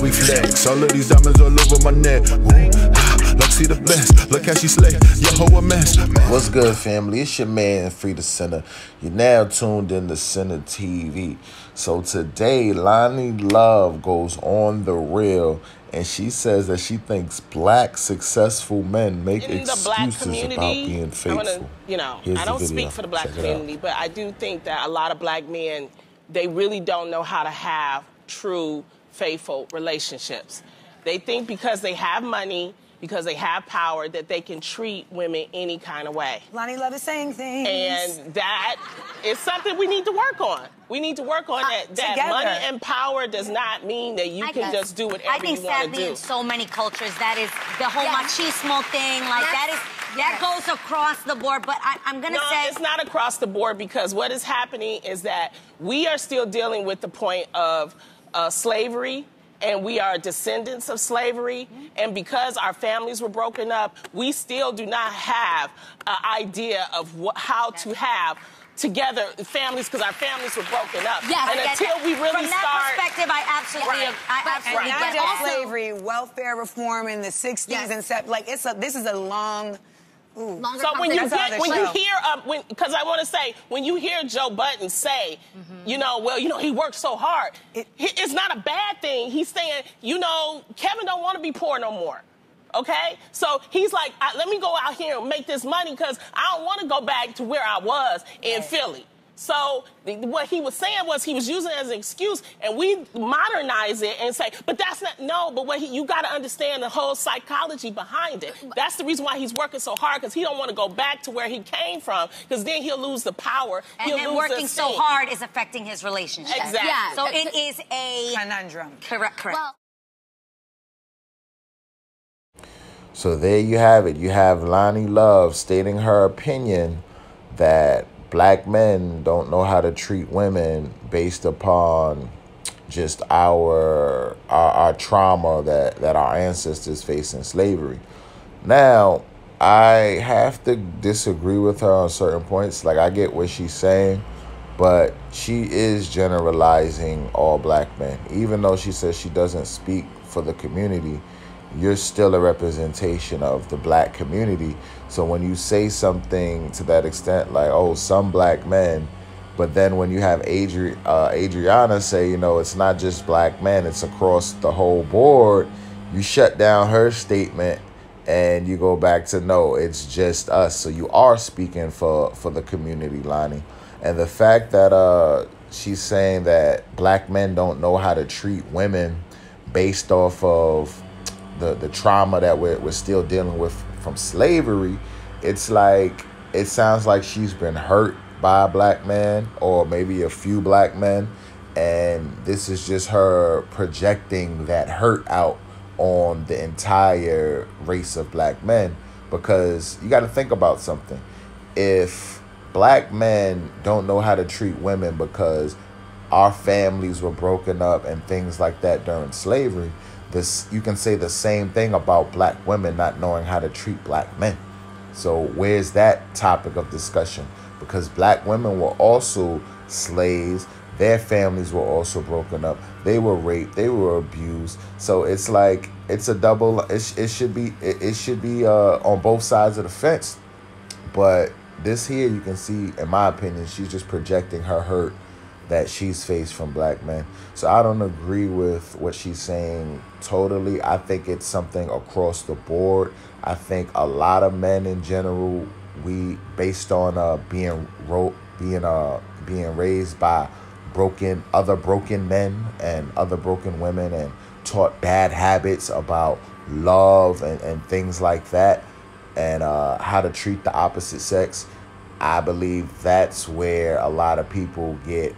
how we flex. All of these diamonds all over my neck. Ooh, see the best. Look how she slay. Your hoe a mess. What's good, family? It's your man, Free Tha Sinner. You're now tuned in to Sinner TV. So today, Loni Love goes on the real and she says that she thinks black successful men make in the black excuses community, about being faithful. Wanna, you know, Here's I don't speak for the black Check community, but I do think that a lot of black men they really don't know how to have true, faithful relationships. They think because they have money, because they have power, that they can treat women any kind of way. Loni Love is saying things. And that is something we need to work on. We need to work on Uh, that. That together. money and power does not mean that you I can guess. just do whatever I think you want to sadly in so many cultures that is the whole Yes. machismo thing. Like Yes. that is that Yes. goes across the board. But I, I'm gonna No, say it's not across the board because what is happening is that we are still dealing with the point of uh, slavery. And we are descendants of slavery. And because our families were broken up, we still do not have an idea of wh- how to have together families because our families were broken up. Yes, and until that. we really From that perspective, I absolutely, Right. I absolutely right. get also, slavery, welfare reform in the 60s Yes. and stuff. Like it's a this is a long. Ooh. Longer So when you get when they you hear um, when because I want to say when you hear Joe Budden say, you know, well, you know, he worked so hard. It- it's not a bad thing. He's saying, you know, Kevin don't want to be poor no more. Okay, so he's like, I, let me go out here and make this money because I don't want to go back to where I was in Philly. So the- what he was saying was he was using it as an excuse, and we modernize it and say, but that's not no. But what he, you got to understand the whole psychology behind it. That's the reason why he's working so hard because he don't want to go back to where he came from because then he'll lose the power. And he'll then lose working the so hard is affecting his relationship. Exactly. Yeah. So it is a Conundrum. correct. Correct. Well, So there you have it. You have Loni Love stating her opinion that black men don't know how to treat women based upon just our our, our trauma that, that our ancestors faced in slavery. Now, I have to disagree with her on certain points. Like I get what she's saying, but she is generalizing all black men. Even though she says she doesn't speak for the community, you're still a representation of the black community. So when you say something to that extent, like, oh, some black men, but then when you have Adri- uh, Adriana say, you know, it's not just black men, it's across the whole board, you shut down her statement and you go back to no, it's just us. So you are speaking for for the community, Loni. And the fact that uh she's saying that black men don't know how to treat women based off of the the trauma that we're, we're still dealing with from slavery, it's like it sounds like she's been hurt by a black man or maybe a few black men. And this is just her projecting that hurt out on the entire race of black men. Because you got to think about something. If black men don't know how to treat women because our families were broken up and things like that during slavery this you can say the same thing about black women not knowing how to treat black men. So where's that topic of discussion? Because black women were also slaves their families were also broken up they were raped they were abused. So it's like it's a double it, it should be it, it should be uh on both sides of the fence. But this here, you can see, in my opinion, she's just projecting her hurt that she's faced from black men. So I don't agree with what she's saying totally. I think it's something across the board. I think a lot of men in general, we based on uh being ro- being uh being raised by broken other broken men and other broken women and taught bad habits about love and, and things like that and uh, how to treat the opposite sex. I believe that's where a lot of people get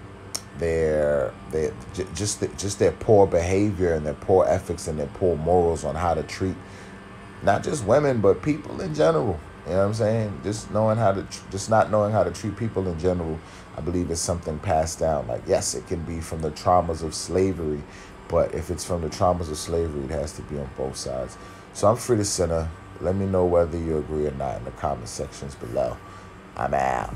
their their j- just the, just their poor behavior and their poor ethics and their poor morals on how to treat not just women but people in general. You know what I'm saying? Just knowing how to tr- just not knowing how to treat people in general. I believe is something passed down. Like yes, it can be from the traumas of slavery, but if it's from the traumas of slavery, it has to be on both sides. So I'm free to center. Let me know whether you agree or not in the comment sections below. I'm out.